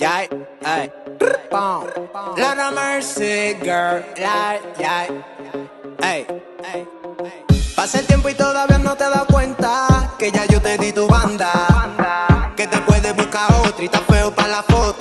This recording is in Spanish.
yeah, yeah. Boom. Lot of mercy, girl, yeah, yeah. Hey, hey, hey. Pasa el tiempo y todavía no te das cuenta que ya yo te di tu banda. Que te puedes buscar otra y tan feo para la foto.